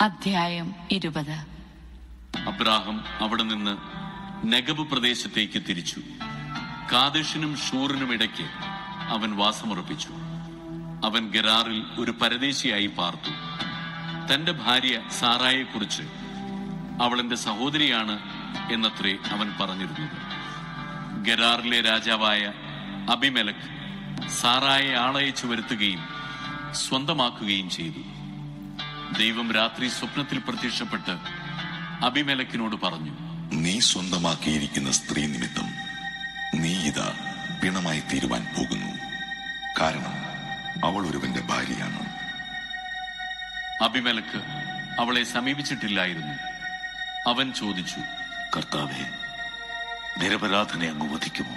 അധ്യായം ഇരുപത്. അബ്രാഹം അവിടെ നിന്ന് നെഗബ് പ്രദേശത്തേക്ക് തിരിച്ചു. കാദേശിനും ഷൂറിനും ഇടയ്ക്ക് അവൻ വാസമുറപ്പിച്ചു. അവൻ ഗരാറിൽ ഒരു പരദേശിയായി പാർത്തു. തന്റെ ഭാര്യ സാറായെക്കുറിച്ച് അവൾ എന്റെ സഹോദരിയാണ് എന്നത്രേ അവൻ പറഞ്ഞിരുന്നത്. ഗരാറിലെ രാജാവായ അബിമെലക് സാറായെ ആളയച്ചു വരുത്തുകയും സ്വന്തമാക്കുകയും ചെയ്തു. ദൈവം രാത്രി സ്വപ്നത്തിൽ പ്രത്യക്ഷപ്പെട്ട് അഭിമേലക്കിനോട് പറഞ്ഞു നീ സ്വന്തമാക്കിയിരിക്കുന്ന സ്ത്രീ നിമിത്തം നീ ഇതാ പിണമായി തീരുവാൻ പോകുന്നു. കാരണം അവൾ ഒരുവന്റെ ഭാര്യയാണ്. അഭിമലക്ക് അവളെ സമീപിച്ചിട്ടില്ലായിരുന്നു. അവൻ ചോദിച്ചു കർത്താവെ നിരപരാധനെ അങ്ങ് വധിക്കുമോ?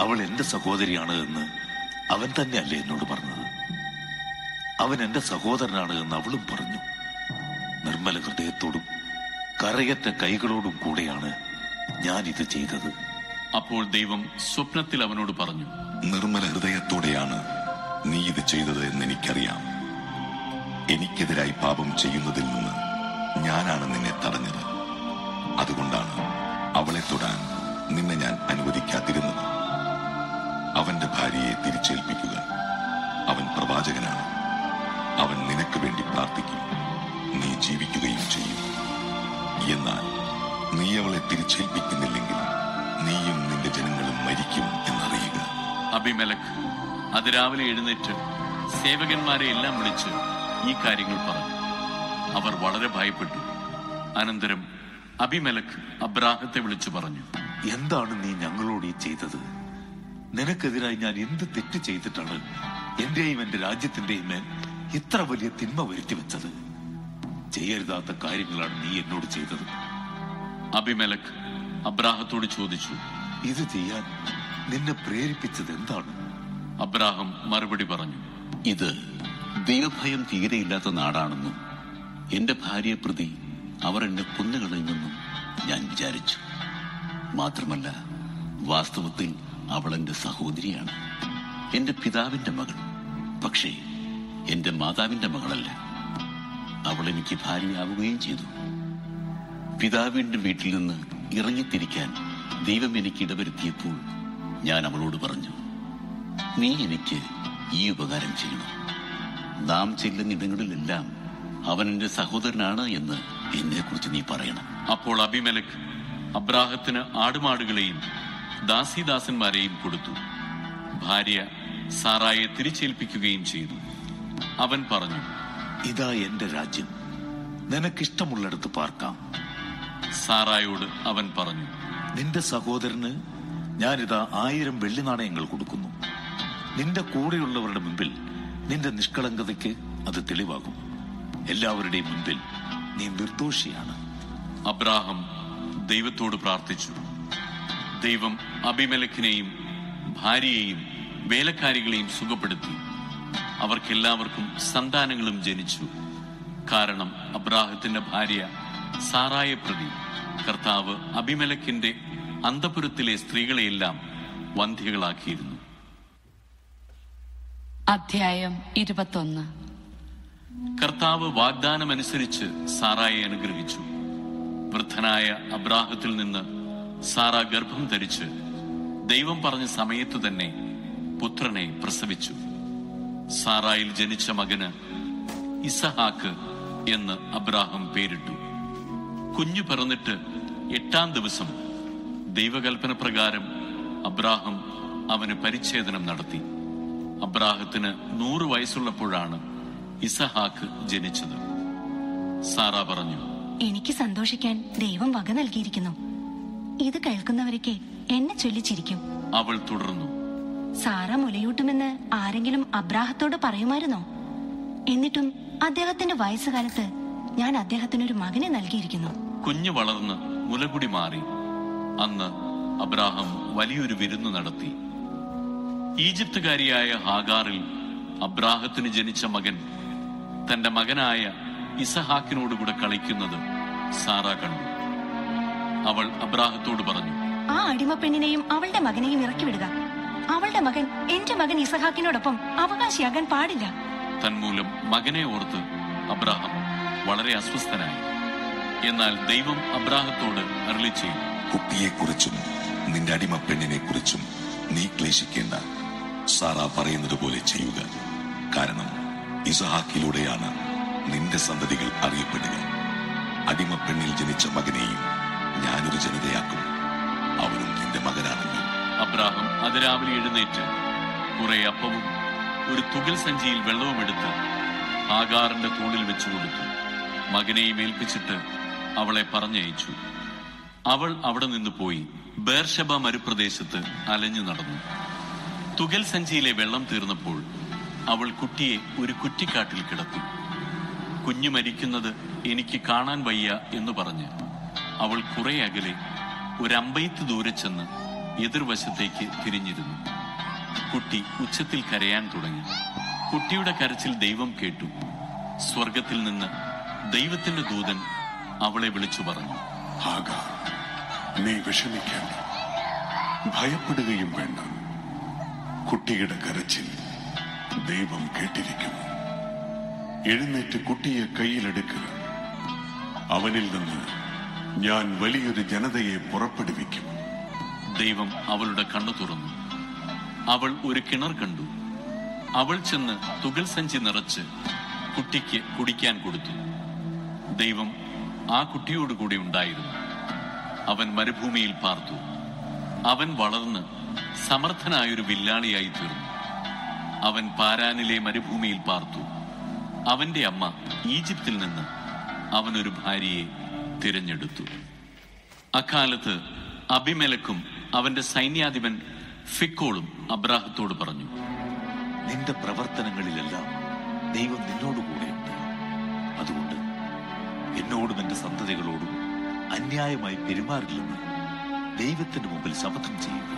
അവൾ എന്റെ സഹോദരിയാണ് എന്ന് അവൻ തന്നെയല്ലേ എന്നോട് പറഞ്ഞത്. അവൻ എന്റെ സഹോദരനാണ് എന്ന് അവളും പറഞ്ഞു. നിർമ്മല ഹൃദയത്തോടും കറയറ്റ കൈകളോടും കൂടെയാണ് ഞാൻ ഇത് ചെയ്തത്. അപ്പോൾ ദൈവം സ്വപ്നത്തിൽ അവനോട് പറഞ്ഞു നിർമ്മല ഹൃദയത്തോടെയാണ് നീ ഇത് ചെയ്തത് എന്ന് എനിക്കറിയാം. എനിക്കെതിരായി പാപം ചെയ്യുന്നതിൽ നിന്ന് ഞാനാണ് നിന്നെ തടഞ്ഞത്. അതുകൊണ്ടാണ് അവളെ തൊടാൻ നിന്നെ ഞാൻ അനുവദിക്കാതിരുന്നത്. അവന്റെ ഭാര്യയെ തിരിച്ചേൽപ്പിക്കുക. അവൻ പ്രവാചകനാണ്. അവൻ നിനക്ക് വേണ്ടി പ്രാർത്ഥിക്കും. നീ ജീവിക്കുകയും ചെയ്യും. എന്നാൽ നീ അവളെ തിരിച്ചേൽപ്പിക്കുന്നില്ലെങ്കിൽ നീയും നിന്റെ ജനങ്ങളും മരിക്കും എന്നറിയുക. അബിമെലക്ക് അതിരാവിലെ എഴുന്നേറ്റ് സേവകന്മാരെ എല്ലാം വിളിച്ച് ഈ കാര്യങ്ങൾ പറഞ്ഞു. അവർ വളരെ ഭയപ്പെട്ടു. അനന്തരം അഭിമലക് അബ്രാഹത്തെ വിളിച്ചു പറഞ്ഞു. എന്താണ് നീ ഞങ്ങളോട് ഈ ചെയ്തത്? നിനക്കെതിരായി ഞാൻ എന്ത് തെറ്റ് ചെയ്തിട്ടാണ് എന്റെയും എന്റെ രാജ്യത്തിന്റെയും മേൽ ഇത്ര വലിയ തിന്മ വരുത്തി വെച്ചത്. ചെയ്യരുതാത്ത കാര്യങ്ങളാണ് നീ എന്നോട് ചെയ്തത്. അഭിമലക് അബ്രാഹത്തോട് ചോദിച്ചു ഇത് ചെയ്യാൻ നിന്നെ പ്രേരിപ്പിച്ചത് എന്താണ്? അബ്രാഹം മറുപടി പറഞ്ഞു ഇത് ദൈവഭയം തീരെയില്ലാത്ത നാടാണെന്നും എന്റെ ഭാര്യയെ പ്രതി അവർ എന്നെ കൊന്നുകളയുമെന്നും ഞാൻ വിചാരിച്ചു. മാത്രമല്ല വാസ്തവത്തിൽ അവൾ എന്റെ സഹോദരിയാണ് എന്റെ പിതാവിന്റെ മകൾ. പക്ഷേ എന്റെ മാതാവിന്റെ മകളല്ല. അവൾ എനിക്ക് ഭാര്യയാവുകയും ചെയ്തു. പിതാവിന്റെ വീട്ടിൽ നിന്ന് ഇറങ്ങിത്തിരിക്കാൻ ദൈവം എനിക്ക് ഇടവരുത്തിയപ്പോൾ ഞാൻ അവളോട് പറഞ്ഞു നീ എനിക്ക് ഈ ഉപകാരം ചെയ്യണം. നാം ചെല്ലുന്നിടങ്ങളിലെല്ലാം അവൻ എന്റെ സഹോദരനാണ് എന്ന് എന്നെ കുറിച്ച് നീ പറയണം. അപ്പോൾ അഭിമലക് അബ്രാഹത്തിന് ആടുമാടുകളെയും ദാസിദാസന്മാരെയും കൊടുത്തു. ഭാര്യ സാറായെ തിരിച്ചേൽപ്പിക്കുകയും ചെയ്തു. അവൻ പറഞ്ഞു ഇതാ എന്റെ രാജ്യം. നിനക്കിഷ്ടമുള്ളിടത്ത് പാർക്കാം. സാറായോട് അവൻ പറഞ്ഞു നിന്റെ സഹോദരന് ഞാനിതാ ആയിരം വെള്ളി നാണയങ്ങൾ കൊടുക്കുന്നു. നിന്റെ കൂടെയുള്ളവരുടെ മുമ്പിൽ നിന്റെ നിഷ്കളങ്കതയ്ക്ക് അത് തെളിവാകും. എല്ലാവരുടെയും മുമ്പിൽ നീ നിർദോഷിയാണ്. അബ്രാഹം ദൈവത്തോട് പ്രാർത്ഥിച്ചു. ദൈവം അഭിമലഖിനെയും ഭാര്യയെയും വേലക്കാരികളെയും സുഖപ്പെടുത്തി. അവർക്കെല്ലാവർക്കും സന്താനങ്ങളും ജനിച്ചു. കാരണം അബ്രാഹത്തിന്റെ ഭാര്യ സാറായെ പ്രതി കർത്താവ് അഭിമലക്കിന്റെ അന്തപുരത്തിലെ സ്ത്രീകളെയെല്ലാം വന്ധ്യകളാക്കിയിരുന്നു. അധ്യായം ഇരുപത്തൊന്ന്. കർത്താവ് വാഗ്ദാനമനുസരിച്ച് സാറായെ അനുഗ്രഹിച്ചു. വൃദ്ധനായ അബ്രാഹത്തിൽ നിന്ന് സാറ ഗർഭം ധരിച്ച് ദൈവം പറഞ്ഞ സമയത്തു തന്നെ പുത്രനെ പ്രസവിച്ചു. സാറായിൽ ജനിച്ച മകന് ഇസഹാക്ക് എന്ന് അബ്രാഹം പേരിട്ടു. കുഞ്ഞു പിറന്നിട്ട് എട്ടാം ദിവസം ദൈവകൽപ്പന പ്രകാരം അബ്രാഹം അവന് പരിച്ഛേദനം നടത്തി. അബ്രാഹത്തിന് നൂറ് വയസ്സുള്ളപ്പോഴാണ് ഇസഹാക്ക് ജനിച്ചത്. സാറ പറഞ്ഞു എനിക്ക് സന്തോഷിക്കാൻ ദൈവം വക നൽകിയിരിക്കുന്നു. ഇത് കേൾക്കുന്നവരൊക്കെ എന്നെ ചൊല്ലിച്ചിരിക്കും. അവൾ തുടർന്നു സാറ മുലയൂട്ടുമെന്ന് ആരെങ്കിലും അബ്രാഹത്തോട് പറയുമായിരുന്നോ? എന്നിട്ടും അദ്ദേഹത്തിന്റെ വയസ്സുകാലത്ത് ഞാൻ അദ്ദേഹത്തിനൊരു മകനെ നൽകിയിരിക്കുന്നു. കുഞ്ഞു വളർന്ന് മുലകുടി മാറി. അന്ന് അബ്രാഹം വലിയൊരു വിരുന്ന് നടത്തി. ഈജിപ്തുകാരിയായ ഹാഗാറിൽ അബ്രാഹത്തിന് ജനിച്ച മകൻ തന്റെ മകനായ ഇസഹാക്കിനോടുകൂടെ കളിക്കുന്നത് സാറ കണ്ടു. അവൾ അബ്രാഹത്തോട് പറഞ്ഞു ആ അടിമ പെണ്ണിനെയും അവളുടെ മകനെയും ഇറക്കി വിടുക. അവളുടെ മകൻ എന്റെ മകൻ ഇസഹാക്കിനോടൊപ്പം അവകാശിയാകാൻ പാടില്ല. തന്മൂലം മകനെ ഓർത്ത് അബ്രാഹം വളരെ അസ്വസ്ഥനായി. എന്നാൽ ദൈവം അബ്രാഹത്തോട് അരളി ചെയ്തു കുട്ടിയെക്കുറിച്ചും നിന്റെ അടിമ പെണ്ണിനെ കുറിച്ചും നീ ക്ലേശിക്കേണ്ട. സാറ പറയുന്നത് പോലെ ചെയ്യുക. കാരണം ഇസഹാക്കിലൂടെയാണ് നിന്റെ സന്തതികൾ അറിയപ്പെടുക അടിമ പെണ്ണിൽ ജനിച്ച മകനെയും ഞാനൊരു ജനതയാക്കും. അബ്രാഹം അതിരാവിലെ എഴുന്നേറ്റ് കുറെ അപ്പവും ഒരു തുകൽ സഞ്ചിയിൽ വെള്ളവും എടുത്ത് ആകാറിന്റെ തോളിൽ വെച്ചു കൊടുത്തു. മകനെയും ഏൽപ്പിച്ചിട്ട് അവളെ പറഞ്ഞയച്ചു. അവൾ അവിടെ നിന്ന് പോയി ബേർഷബ മരുപ്രദേശത്ത് അലഞ്ഞു നടന്നു. തുകൽ സഞ്ചിയിലെ വെള്ളം തീർന്നപ്പോൾ അവൾ കുട്ടിയെ ഒരു കുറ്റിക്കാട്ടിൽ കിടത്തി. കുഞ്ഞു മരിക്കുന്നത് എനിക്ക് കാണാൻ വയ്യ എന്ന് പറഞ്ഞ് അവൾ കുറെ അകലെ ഒരമ്പയത്ത് ദൂരെ ചെന്ന് എതിർവശത്തേക്ക് തിരിഞ്ഞിരുന്നു. കുട്ടി ഉച്ചത്തിൽ കരയാൻ തുടങ്ങി. കുട്ടിയുടെ കരച്ചിൽ ദൈവം കേട്ടു. സ്വർഗത്തിൽ നിന്ന് ദൈവത്തിന്റെ ദൂതൻ അവളെ വിളിച്ചു പറഞ്ഞു നീ വിഷമിക്കേണ്ട. ഭയപ്പെടുകയും വേണ്ട. കുട്ടിയുടെ കരച്ചിൽ ദൈവം കേട്ടിരിക്കുന്നു. എഴുന്നേറ്റ് കുട്ടിയെ കയ്യിലെടുക്കുക അവനിൽ നിന്ന് ഞാൻ വലിയൊരു ജനതയെ പുറപ്പെടുവിക്കും. ദൈവം അവളുടെ കണ്ണു തുറന്നു. അവൾ ഒരു കിണർ കണ്ടു. അവൾ ചെന്ന് തുകൽ സഞ്ചി നിറച്ച് കുട്ടിക്ക് കുടിക്കാൻ കൊടുത്തു. ദൈവം ആ കുട്ടിയോടുകൂടി ഉണ്ടായിരുന്നു. അവൻ മരുഭൂമിയിൽ പാർത്തു. അവൻ വളർന്ന് സമർത്ഥനായൊരു വില്ലാളിയായി തീർന്നു. അവൻ പാരാനിലെ മരുഭൂമിയിൽ പാർത്തു. അവന്റെ അമ്മ ഈജിപ്തിൽ നിന്ന് അവനൊരു ഭാര്യയെ തിരഞ്ഞെടുത്തു. അക്കാലത്ത് അബിമെലക്കും അവന്റെ സൈന്യാധിപൻ ഫിക്കോളും അബ്രാഹത്തോട് പറഞ്ഞു നിന്റെ പ്രവർത്തനങ്ങളിലെല്ലാം ദൈവം നിന്നോടുകൂടെയുണ്ട് അതുകൊണ്ട് എന്നോടും എന്റെ സന്തതികളോടും അന്യായമായി പെരുമാറില്ലെന്ന് ദൈവത്തിന്റെ മുമ്പിൽ ശപഥം ചെയ്യുക.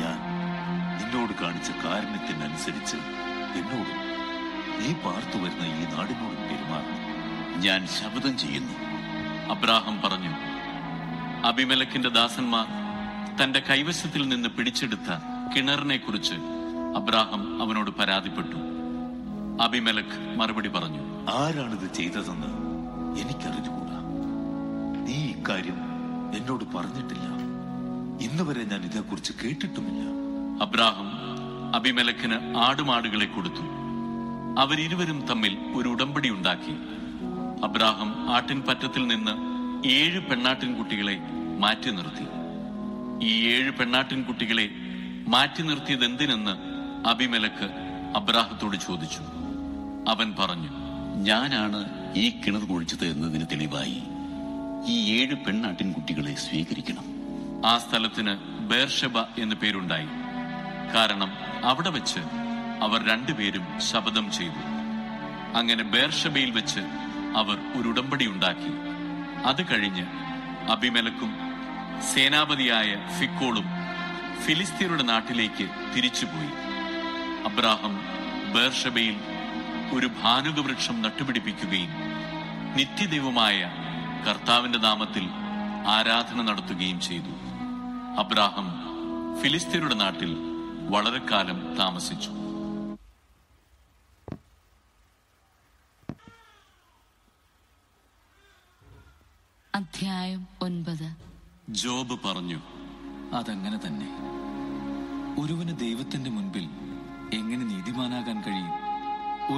ഞാൻ നിന്നോട് കാണിച്ച കാരണത്തിനനുസരിച്ച് എന്നോടും നീ പാർത്തു വരുന്ന ഈ നാടിനോടും പെരുമാറണം. ഞാൻ ശപഥം ചെയ്യുന്നു. അബ്രാഹം പറഞ്ഞു അഭിമലക്കിന്റെ ദാസന്മാർ തന്റെ കൈവശത്തിൽ നിന്ന് പിടിച്ചെടുത്ത കിണറിനെ കുറിച്ച് അബ്രാഹം അവനോട് പരാതിപ്പെട്ടു. അബിമലക് മറുപടി പറഞ്ഞു ആരാണിത് ചെയ്തതെന്ന് എനിക്കറിഞ്ഞുകൂടാ. നീ ഇക്കാര്യം എന്നോട് പറഞ്ഞിട്ടില്ല. ഇന്ന് വരെ ഞാൻ ഇതേക്കുറിച്ച് കേട്ടിട്ടുമില്ല. അബ്രാഹം അബിമലക്കിന് ആടുമാടുകളെ കൊടുത്തു. അവരിരുവരും തമ്മിൽ ഒരു ഉടമ്പടി ഉണ്ടാക്കി. അബ്രാഹം ആട്ടിൻ പറ്റത്തിൽ നിന്ന് ഏഴ് പെണ്ണാട്ടിൻകുട്ടികളെ മാറ്റി നിർത്തി. ഈ ഏഴ് പെണ്ണാട്ടിൻകുട്ടികളെ മാറ്റി നിർത്തിയത് എന്തിനെന്ന് അബിമലക്ക് അബ്രാഹത്തോട് ചോദിച്ചു. അവൻ പറഞ്ഞു ഞാനാണ് ഈ കിണർ കുഴിച്ചത് എന്നതിന് തെളിവായി. ഈ ഏഴ് പെണ്ണാട്ടിൻകുട്ടികളെ സ്വീകരിക്കണം. ആ സ്ഥലത്തിന് ബേർഷബ എന്ന് പേരുണ്ടായി. കാരണം അവിടെ വെച്ച് അവർ രണ്ടുപേരും ശപഥം ചെയ്തു. അങ്ങനെ ബേർഷബയിൽ വെച്ച് അവർ ഒരു ഉടമ്പടി ഉണ്ടാക്കി. അത് കഴിഞ്ഞ് അബിമലക്കും സേനാപതിയായ ഫിക്കോളും ഫിലിസ്തീനയുടെ നാട്ടിലേക്ക് തിരിച്ചുപോയി. അബ്രാഹം ബേർഷബയിൽ ഒരു ഭാനുക വൃക്ഷം നട്ടുപിടിപ്പിക്കുകയും നിത്യദൈവമായ കർത്താവിന്റെ നാമത്തിൽ ആരാധന നടത്തുകയും ചെയ്തു. അബ്രാഹം ഫിലിസ്തീനയുടെ നാട്ടിൽ വളരെ കാലം താമസിച്ചു. അധ്യായം ഒൻപത്. ജോബ് പറഞ്ഞു. അതങ്ങനെ തന്നെ. ഒരുവന് ദൈവത്തിന്റെ മുൻപിൽ എങ്ങനെ നീതിമാനാകാൻ കഴിയും?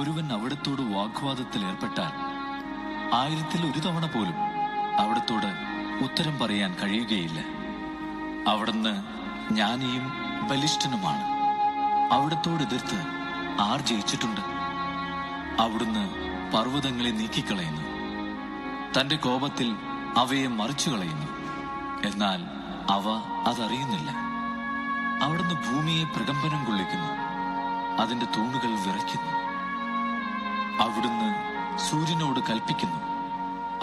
ഒരുവൻ അവിടത്തോട് വാഗ്വാദത്തിൽ ഏർപ്പെട്ടാൽ ആയിരത്തിൽ ഒരു തവണ പോലും അവിടത്തോട് ഉത്തരം പറയാൻ കഴിയുകയില്ല. അവിടുന്ന് ജ്ഞാനിയും ബലിഷ്ഠനുമാണ്. അവിടത്തോട് എതിർത്ത് ആർ ജയിച്ചിട്ടുണ്ട്. അവിടുന്ന് പർവതങ്ങളെ നീക്കിക്കളയുന്നു. തന്റെ കോപത്തിൽ അവയെ മറിച്ചു കളയുന്നു എന്നാൽ അവ അതറിയുന്നില്ല. അവിടുന്ന് ഭൂമിയെ പ്രകമ്പനം കൊള്ളിക്കുന്നു. അതിന്റെ തൂണുകൾ വിറയ്ക്കുന്നു. അവിടുന്ന് സൂര്യനോട് കൽപ്പിക്കുന്നു.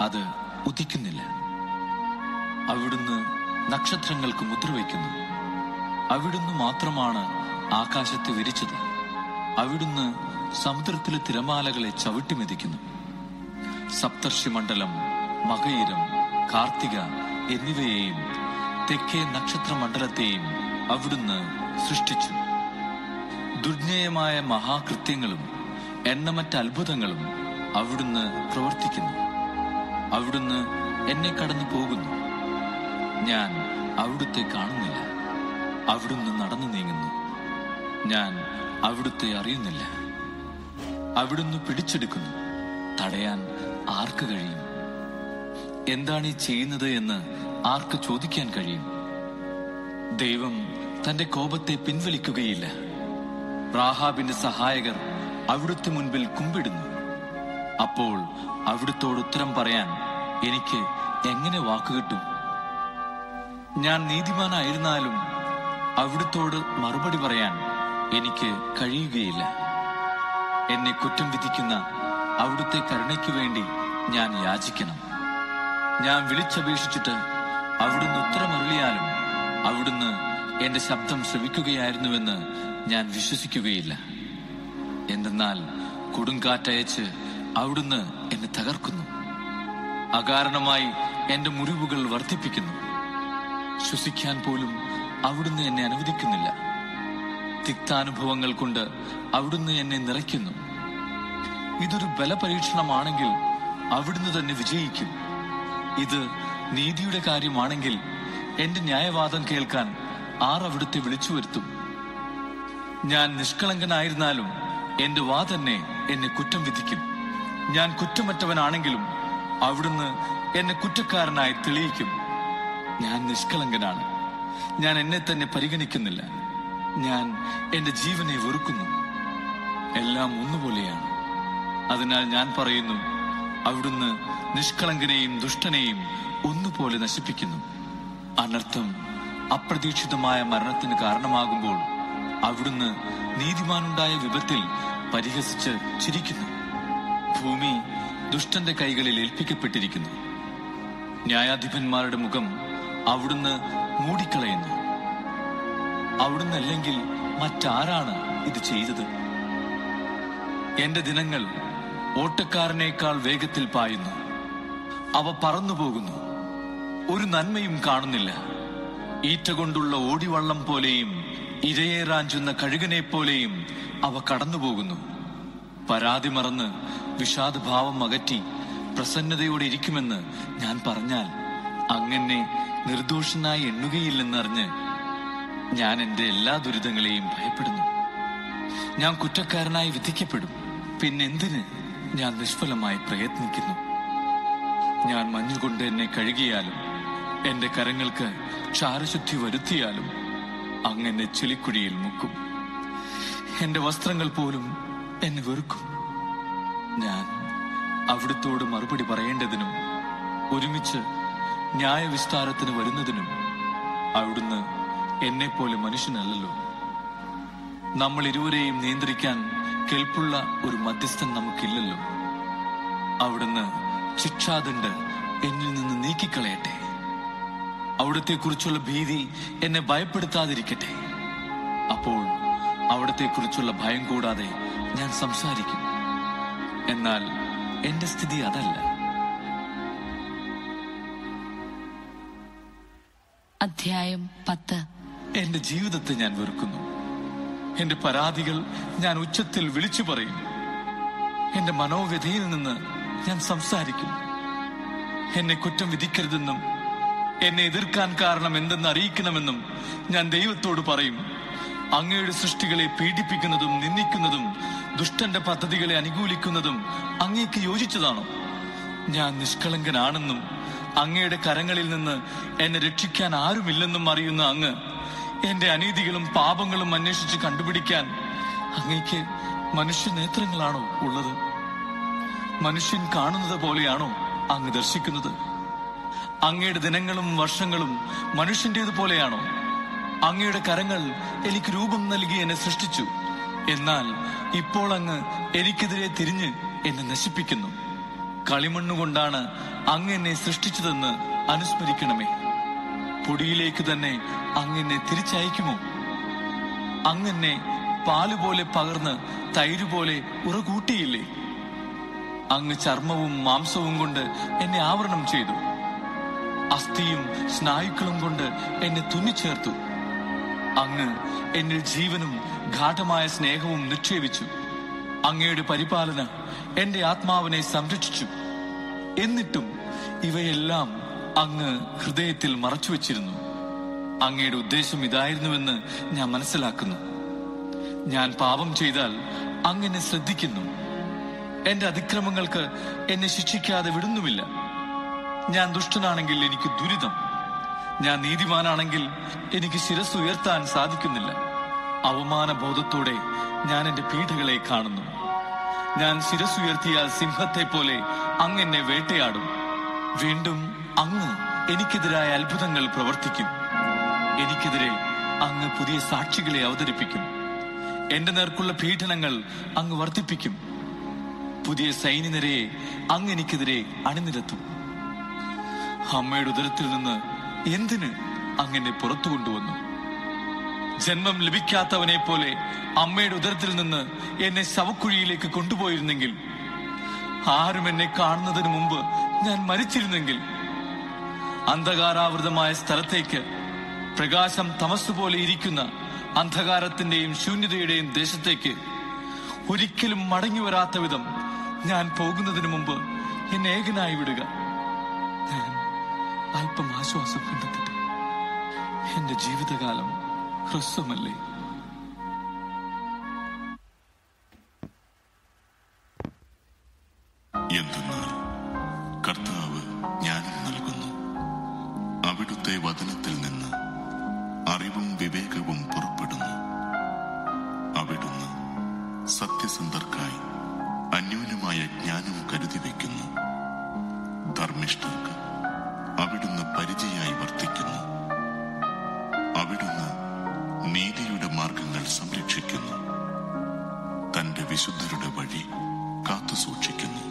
അത് ഉദിക്കുന്നില്ല. അവിടുന്ന് നക്ഷത്രങ്ങൾക്ക് മുദ്രവയ്ക്കുന്നു അവിടുന്ന് മാത്രമാണ് ആകാശത്തെ വിരിച്ചത്. അവിടുന്ന് സമുദ്രത്തിലെ തിരമാലകളെ ചവിട്ടിമെതിക്കുന്നു സപ്തർഷി മണ്ഡലം മകയിരം കാർത്തിക എന്നിവയെയും തെക്കേ നക്ഷത്രമണ്ഡലത്തെയും അവിടുന്ന് സൃഷ്ടിച്ചു. ദുർജ്ഞേയമായ മഹാകൃത്യങ്ങളും എണ്ണമറ്റ അത്ഭുതങ്ങളും അവിടുന്ന് പ്രവർത്തിക്കുന്നു. അവിടുന്ന് എന്നെ കടന്നു പോകുന്നു. ഞാൻ അവിടുത്തെ കാണുന്നില്ല. അവിടുന്ന് നടന്നു നീങ്ങുന്നു. ഞാൻ അവിടുത്തെ അറിയുന്നില്ല. അവിടുന്ന് പിടിച്ചെടുക്കുന്നു. തടയാൻ ആർക്ക് കഴിയും? എന്താണ് ഈ ചെയ്യുന്നത് എന്ന് ആർക്ക് ചോദിക്കാൻ കഴിയും? ദൈവം തന്റെ കോപത്തെ പിൻവലിക്കുകയില്ല. റാഹാബിന്റെ സഹായകർ അവിടുത്തെ മുൻപിൽ കുമ്പിടുന്നു. അപ്പോൾ അവിടുത്തോട് ഉത്തരം പറയാൻ എനിക്ക് എങ്ങനെ വാക്കുകിട്ടും ഞാൻ നീതിമാനായിരുന്നാലും അവിടുത്തോട് മറുപടി പറയാൻ എനിക്ക് കഴിയുകയില്ല. എന്നെ കുറ്റം വിധിക്കുന്ന അവിടുത്തെ കരുണയ്ക്ക് വേണ്ടി ഞാൻ യാചിക്കണം. ഞാൻ വിളിച്ചപേക്ഷിച്ചിട്ട് അവിടുന്ന് ഉത്തരമറിയാലും അവിടുന്ന് എന്റെ ശബ്ദം ശ്രവിക്കുകയായിരുന്നുവെന്ന് ഞാൻ വിശ്വസിക്കുകയില്ല. എന്തെന്നാൽ കൊടുങ്കാറ്റയച്ച് അവിടുന്ന് എന്നെ തകർക്കുന്നു. അകാരണമായി എന്റെ മുറിവുകൾ വർദ്ധിപ്പിക്കുന്നു. ശ്വസിക്കാൻ പോലും അവിടുന്ന് എന്നെ അനുവദിക്കുന്നില്ല. തിക്താനുഭവങ്ങൾ കൊണ്ട് അവിടുന്ന് എന്നെ നിറയ്ക്കുന്നു. ഇതൊരു ബലപരീക്ഷണമാണെങ്കിൽ അവിടുന്ന് തന്നെ വിജയിക്കും. ഇത് നീതിയുടെ കാര്യമാണെങ്കിൽ എന്റെ ന്യായവാദം കേൾക്കാൻ ആർ അവിടുത്തെ വിളിച്ചു വരുത്തും. ഞാൻ നിഷ്കളങ്കനായിരുന്നാലും എന്റെ വാ തന്നെ എന്നെ കുറ്റം വിധിക്കും. ഞാൻ കുറ്റമറ്റവനാണെങ്കിലും അവിടുന്ന് എന്നെ കുറ്റക്കാരനായി തെളിയിക്കും. ഞാൻ നിഷ്കളങ്കനാണ്. ഞാൻ എന്നെ തന്നെ പരിഗണിക്കുന്നില്ല. ഞാൻ എന്റെ ജീവനെ വെറുക്കുന്നു. എല്ലാം ഒന്നുപോലെയാണ്. അതിനാൽ ഞാൻ പറയുന്നു അവിടുന്ന് നിഷ്കളങ്കനെയും ദുഷ്ടനെയും ഒന്നുപോലെ നശിപ്പിക്കുന്നു. അനർത്ഥം അപ്രതീക്ഷിതമായ മരണത്തിന് കാരണമാകുമ്പോൾ അവിടുന്ന് നീതിമാനുണ്ടായ വിപത്തിൽ പരിഹസിച്ച് ചിരിക്കുന്നു. ഭൂമി ദുഷ്ടന്റെ കൈകളിൽ ഏൽപ്പിക്കപ്പെട്ടിരിക്കുന്നു. ന്യായാധിപന്മാരുടെ മുഖം അവിടുന്ന് മൂടിക്കളയുന്നു. അവിടുന്ന് അല്ലെങ്കിൽ മറ്റാരാണ് ഇത് ചെയ്തത്? എന്റെ ദിനങ്ങൾ ഓട്ടക്കാരനേക്കാൾ വേഗത്തിൽ പായുന്നു. അവ പറന്നുപോകുന്നു ഒരു നന്മയും കാണുന്നില്ല. ഈറ്റ കൊണ്ടുള്ള ഓടിവള്ളം പോലെയും ഇരയെ റാഞ്ചുന്ന കഴുകനെ പോലെയും അവ കടന്നുപോകുന്നു പരാതി മറന്ന് വിഷാദഭാവം അകറ്റി പ്രസന്നതയോടെ ഇരിക്കുമെന്ന് ഞാൻ പറഞ്ഞാൽ അങ്ങനെ നിർദോഷനായി എണ്ണുകയില്ലെന്നറിഞ്ഞ് ഞാൻ എന്റെ എല്ലാ ദുരിതങ്ങളെയും ഭയപ്പെടുന്നു. ഞാൻ കുറ്റക്കാരനായി വിധിക്കപ്പെടും. പിന്നെന്തിന്? ഞാൻ നിഷ്ഫലമായി പ്രയത്നിക്കുന്നു. ഞാൻ മഞ്ഞുകൊണ്ട് എന്നെ കഴുകിയാലും എന്റെ കരങ്ങൾക്ക് ക്ഷാരശുദ്ധി വരുത്തിയാലും അങ്ങനെ ചെളിക്കുഴിയിൽ മുക്കും. എന്റെ വസ്ത്രങ്ങൾ പോലും എന്നെ വെറുക്കും. ഞാൻ അവിടുത്തോട് മറുപടി പറയേണ്ടതിനും ഒരുമിച്ച് ന്യായവിസ്താരത്തിന് വരുന്നതിനും അവിടുന്ന് എന്നെപ്പോലെ മനുഷ്യനല്ലല്ലോ. നമ്മൾ ഇരുവരെയും നിയന്ത്രിക്കാൻ കെൽപ്പുള്ള ഒരു മധ്യസ്ഥൻ നമുക്കില്ലല്ലോ. അവിടുന്ന് ശിക്ഷാദണ്ഡ് എന്നിൽ നിന്ന് നീക്കിക്കളയട്ടെ. അവിടത്തെ കുറിച്ചുള്ള ഭീതി എന്നെ ഭയപ്പെടുത്താതിരിക്കട്ടെ. അപ്പോൾ അവിടത്തെ കുറിച്ചുള്ള ഭയം കൂടാതെ ഞാൻ സംസാരിക്കും. എന്നാൽ എന്റെ സ്ഥിതി അതല്ല. അധ്യായം പത്ത്. എന്റെ ജീവിതത്തെ ഞാൻ വെറുക്കുന്നു. എന്റെ പരാതികൾ ഞാൻ ഉച്ചത്തിൽ വിളിച്ചു പറയും. എന്റെ മനോവ്യഥയിൽ നിന്ന് ഞാൻ സംസാരിക്കും. എന്നെ കുറ്റം വിധിക്കരുതെന്നും എന്നെ എതിർക്കാൻ കാരണം എന്തെന്ന് അറിയിക്കണമെന്നും ഞാൻ ദൈവത്തോട് പറയും. അങ്ങയുടെ സൃഷ്ടികളെ പീഡിപ്പിക്കുന്നതും നിന്ദിക്കുന്നതും ദുഷ്ടന്റെ പദ്ധതികളെ അനുകൂലിക്കുന്നതും അങ്ങേക്ക് യോജിച്ചതാണോ? ഞാൻ നിഷ്കളങ്കനാണെന്നും അങ്ങയുടെ കരങ്ങളിൽ നിന്ന് എന്നെ രക്ഷിക്കാൻ ആരുമില്ലെന്നും അറിയുന്ന അങ്ങ് എന്റെ അനീതികളും പാപങ്ങളും അന്വേഷിച്ച് കണ്ടുപിടിക്കാൻ അങ്ങേക്ക് മനുഷ്യ നേത്രങ്ങളാണോ ഉള്ളത്? മനുഷ്യൻ കാണുന്നത് പോലെയാണോ അങ്ങ് ദർശിക്കുന്നത്? അങ്ങയുടെ ദിനങ്ങളും വർഷങ്ങളും മനുഷ്യന്റേത് പോലെയാണോ? അങ്ങയുടെ കരങ്ങൾ എനിക്ക് രൂപം നൽകി എന്നെ സൃഷ്ടിച്ചു. എന്നാൽ ഇപ്പോൾ അങ്ങ് എനിക്കെതിരെ തിരിഞ്ഞ് എന്നെ നശിപ്പിക്കുന്നു. കളിമണ്ണുകൊണ്ടാണ് അങ്ങ് എന്നെ സൃഷ്ടിച്ചതെന്ന് അനുസ്മരിക്കണമേ. പൊടിയിലേക്ക് തന്നെ അങ്ങനെ തിരിച്ചയക്കുമോ? അങ്ങെന്നെ പാലുപോലെ പകർന്ന് തൈര് പോലെ ഉറകൂട്ടിയില്ലേ? അങ്ങ് ചർമ്മവും മാംസവും കൊണ്ട് എന്നെ ആവരണം ചെയ്തു. അസ്ഥിയും സ്നായുക്കളും കൊണ്ട് എന്നെ തുന്നിച്ചേർത്തു. അങ്ങ് എന്നിൽ ജീവനും ഗാഠമായ സ്നേഹവും നിക്ഷേപിച്ചു. അങ്ങയുടെ പരിപാലന എന്റെ ആത്മാവിനെ സംരക്ഷിച്ചു. എന്നിട്ടും ഇവയെല്ലാം അങ്ങ് ഹൃദയത്തിൽ മറച്ചുവെച്ചിരുന്നു അങ്ങയുടെ ഉദ്ദേശം ഇതായിരുന്നുവെന്ന് ഞാൻ മനസ്സിലാക്കുന്നു. ഞാൻ പാപം ചെയ്താൽ അങ്ങനെ ശ്രദ്ധിക്കുന്നു. എന്റെ അതിക്രമങ്ങൾക്ക് എന്നെ ശിക്ഷിക്കാതെ വിടുന്നുമില്ല. ഞാൻ ദുഷ്ടനാണെങ്കിൽ എനിക്ക് ദുരിതം. ഞാൻ നീതിമാനാണെങ്കിൽ എനിക്ക് ശിരസ് ഉയർത്താൻ സാധിക്കുന്നില്ല. അവമാന ബോധത്തോടെ ഞാൻ എന്റെ പീഠകളെ കാണുന്നു. ഞാൻ ശിരസ് ഉയർത്തിയ സിംഹത്തെ പോലെ അങ്ങെന്നെ വേട്ടയാടും. വീണ്ടും അങ്ങ് എനിക്കെതിരായ അത്ഭുതങ്ങൾ പ്രവർത്തിക്കും. എനിക്കെതിരെ അങ്ങ് പുതിയ സാക്ഷികളെ അവതരിപ്പിക്കും. എന്റെ നേർക്കുള്ള പീഡനങ്ങൾ അങ്ങ് വർദ്ധിപ്പിക്കും. പുതിയ സൈനികരെ അങ്ങ് എനിക്കെതിരെ അണിനിരത്തും. അമ്മയുടെ ഉദരത്തിൽ നിന്ന് എന്തിന് അങ്ങനെ പുറത്തു കൊണ്ടുവന്നു? ജന്മം ലഭിക്കാത്തവനെ പോലെ അമ്മയുടെ ഉദരത്തിൽ നിന്ന് എന്നെ ശവക്കുഴിയിലേക്ക് കൊണ്ടുപോയിരുന്നെങ്കിൽ ആരും എന്നെ കാണുന്നതിന് മുമ്പ് ഞാൻ മരിച്ചിരുന്നെങ്കിൽ അന്ധകാരാവൃതമായ സ്ഥലത്തേക്ക് പ്രകാശം തമസ്സുപോലെ പോലെ ഇരിക്കുന്ന അന്ധകാരത്തിന്റെയും ശൂന്യതയുടെയും ദേശത്തേക്ക് ഒരിക്കലും മടങ്ങി വരാത്ത വിധം ഞാൻ പോകുന്നതിന് മുമ്പ് എന്നെ ഏകനായി വിടുക. ഞാൻ അല്പം ആശ്വാസം കണ്ടെത്തട്ടെ എന്റെ ജീവിതകാലം ഹ്രസ്വമല്ലേ? വചനത്തിൽ നിന്ന് അറിവും വിവേകവും പുറപ്പെടുന്നു. അവിടുന്ന് സത്യസന്ധർക്കായി അന്യൂനമായ ജ്ഞാനം കരുതി വയ്ക്കുന്നു. ധർമ്മിഷ്ഠർക്ക് അവിടുന്ന് പരിചയായി വർത്തിക്കുന്നു. അവിടുന്ന് നീതിയുടെ മാർഗങ്ങൾ സംരക്ഷിക്കുന്നു. തന്റെ വിശുദ്ധരുടെ വഴി കാത്തുസൂക്ഷിക്കുന്നു.